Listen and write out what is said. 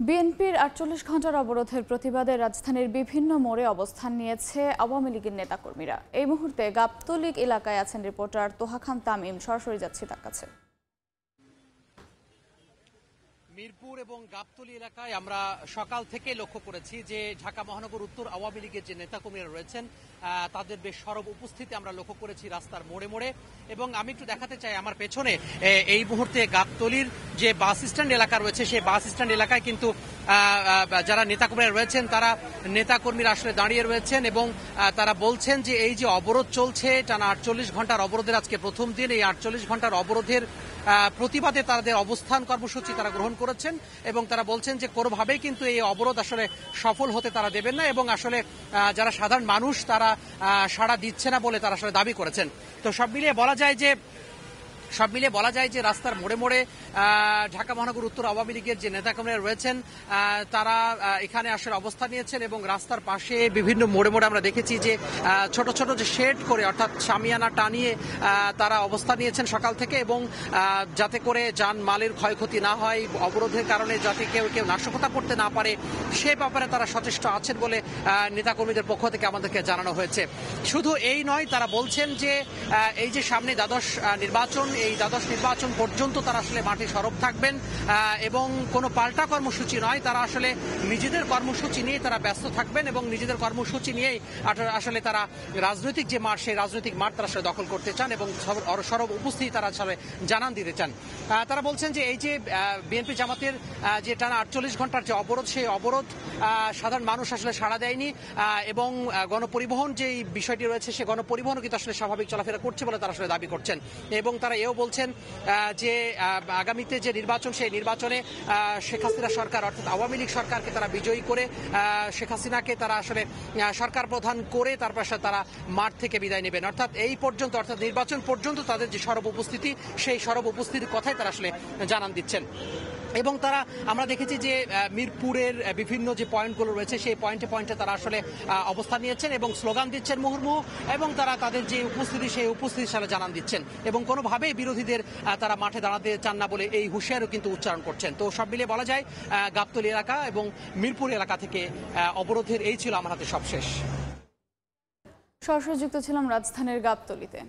বিএনপির আটচল্লিশ ঘণ্টার অবরোধের প্রতিবাদে রাজধানীর বিভিন্ন মোড়ে অবস্থান নিয়েছে আওয়ামী লীগের নেতাকর্মীরা। এই মুহূর্তে গাবতলিক এলাকায় আছেন রিপোর্টার তোহা খান তামিম। সরাসরি যাচ্ছি তার কাছে। মিরপুর এবং গাবতলী এলাকায় আমরা সকাল থেকে লক্ষ্য করেছি যে ঢাকা মহানগর উত্তর আওয়ামী লীগের যে নেতাকর্মীরা রয়েছেন তাদের বেশ সরব উপস্থিতি আমরা লক্ষ্য করেছি রাস্তার মোড়ে মোড়ে। এবং আমি একটু দেখাতে চাই আমার পেছনে এই মুহূর্তে গাবতলির যে বাস স্ট্যান্ড এলাকা রয়েছে, সেই বাস স্ট্যান্ড এলাকায় কিন্তু যারা নেতাকর্মীরা রয়েছেন, তারা নেতাকর্মীরা আসলে দাঁড়িয়ে রয়েছেন এবং তারা বলছেন যে এই যে অবরোধ চলছে, টানা আটচল্লিশ ঘণ্টার অবরোধের আজকে প্রথম দিন, এই আটচল্লিশ ঘণ্টার অবরোধের প্রতিবাদে তাদের অবস্থান কর্মসূচি তারা গ্রহণ করেছেন এবং তারা বলছেন যে কোনোভাবেই কিন্তু এই অবরোধ আসলে সফল হতে তারা দেবেন না এবং আসলে যারা সাধারণ মানুষ তারা সাড়া দিচ্ছে না বলে তারা আসলে দাবি করেছেন। তো সব মিলিয়ে বলা যায় যে সব মিলে বলা যায় যে রাস্তার মোড়ে মোড়ে ঢাকা মহানগর, উত্তর আওয়ামী লীগের যে নেতাকর্মীরা রয়েছেন তারা এখানে আসলে অবস্থান নিয়েছেন এবং রাস্তার পাশে বিভিন্ন মোড়ে মোড়ে আমরা দেখেছি যে ছোট ছোট যে শেড করে অর্থাৎ সামিয়ানা টানিয়ে তারা অবস্থান নিয়েছেন সকাল থেকে এবং যাতে করে যান মালের ক্ষয়ক্ষতি না হয়, অবরোধের কারণে যাতে কেউ কেউ নাশকতা করতে না পারে, সে ব্যাপারে তারা সচেষ্ট আছেন বলে নেতাকর্মীদের পক্ষ থেকে আমাদেরকে জানানো হয়েছে। শুধু এই নয়, তারা বলছেন যে এই যে সামনে দ্বাদশ নির্বাচন এই দ্বাদশ নির্বাচন পর্যন্ত তারা আসলে মাঠে সরব থাকবেন এবং কোনো পাল্টা কর্মসূচি নয়, তারা আসলে নিজেদের কর্মসূচি নিয়ে তারা ব্যস্ত থাকবেন এবং নিজেদের কর্মসূচি নিয়েই আসলে তারা রাজনৈতিক যে মাঠ, সেই রাজনৈতিক মাঠ তারা আসলে দখল করতে চান এবং সরব উপস্থিতি তারা আসলে জানান দিতে চান। তারা বলছেন যে এই যে বিএনপি জামাতের যে টানা আটচল্লিশ ঘণ্টার যে অবরোধ, সেই অবরোধ সাধারণ মানুষ আসলে সাড়া দেয়নি এবং গণপরিবহন যে বিষয়টি রয়েছে, সে গণপরিবহনও কিন্তু আসলে স্বাভাবিক চলাফেরা করছে বলে তারা আসলে দাবি করছেন এবং তারা এও বলছেন যে আগামীতে যে নির্বাচন, সেই নির্বাচনে শেখ হাসিনা সরকার, অর্থাৎ আওয়ামী লীগ সরকারকে তারা বিজয়ী করে শেখ হাসিনাকে তারা আসলে সরকার প্রধান করে তারপর পাশে তারা মাঠ থেকে বিদায় নেবেন। অর্থাৎ এই পর্যন্ত, অর্থাৎ নির্বাচন পর্যন্ত তাদের যে সরব উপস্থিতি, সেই সরব উপস্থিতির কথাই তারা আসলে জানান দিচ্ছেন। এবং তারা, আমরা দেখেছি যে মিরপুরের বিভিন্ন যে পয়েন্টগুলো রয়েছে, সেই পয়েন্টে পয়েন্টে তারা আসলে অবস্থান নিয়েছেন এবং স্লোগান দিচ্ছেন মুহুর্মুহু এবং তারা তাদের যে উপস্থিতি, সেই উপস্থিতি সাথে জানান দিচ্ছেন এবং কোনোভাবেই বিরোধীদের তারা মাঠে দাঁড়াতে চান না বলে এই হুঁশিয়ারও কিন্তু উচ্চারণ করছেন। তো সব মিলিয়ে বলা যায় গাবতলী এলাকা এবং মিরপুর এলাকা থেকে অবরোধের এই ছিল আমার হাতে সবশেষ। সরাসরি যুক্ত ছিলাম রাজধানীর গাবতলিতে।